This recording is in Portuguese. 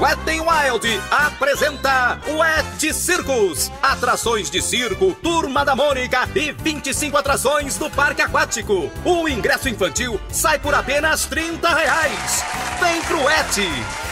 Wet Wild apresenta Wet Circus. Atrações de circo, Turma da Mônica e 25 atrações do Parque Aquático. O ingresso infantil sai por apenas 30 reais. Vem pro Wet!